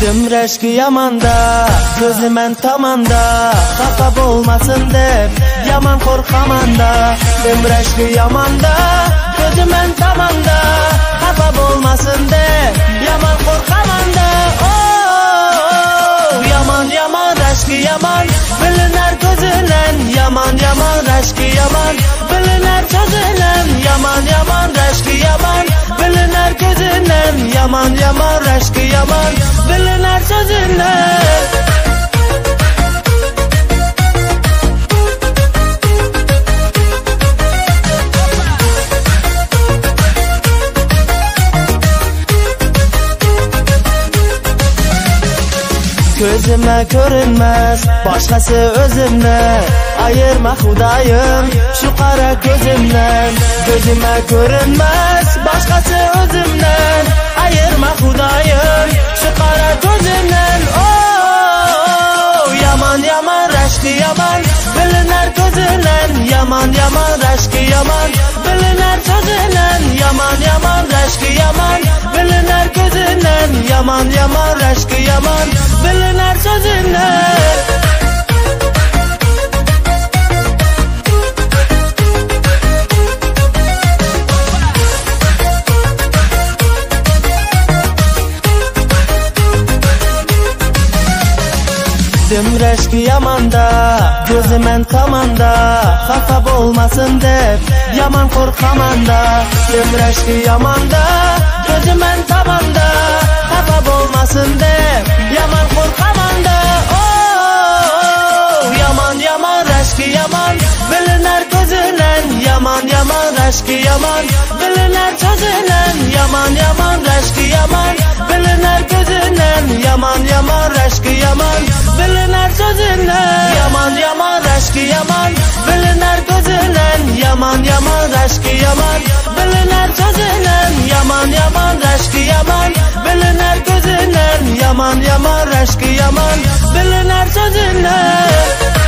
Dümreşki yamanda Gözümen tamanda Xafa olmasın deb Yaman korkamanda Dümreşki yamanda Gözümen tamanda Xafa olmasın deb Yaman korkamanda oh, Yaman yaman reşki yaman Biliner gözünen Yaman yaman reşki yaman Biliner gözünen Yaman yaman reşki yaman Biliner gözünen Yaman yaman reşki yaman. Biliner sözünen Gözüme görünmez başkası özümle. Ayırma hudayım şu kara gözümden Gözüme görünmez başkası özümden yaman reşki yaman Biliner gözünden Yaman yaman reşki yaman. Biliner sözünden Yaman yaman reşki yaman. Biliner gözünden Yaman yaman Dümreşki yamanda Gözümen tamanda. Xafa olmasın deb Yaman korkamanda. Dümreşki yamanda Gözümen tamanda. Xafa olmasın deb Yaman korkamanda. Oh, Yaman yaman reşki yaman Biliner gözünen Yaman yaman reşki yaman Biliner sözünen Yaman yaman reşki yaman Biliner gözünen Yaman yaman reşki yaman Yaman yaman reşki yaman. Biliner sözünen Yaman yaman reşki yaman. Biliner gözünen Yaman yaman reşki yaman. Biliner sözünen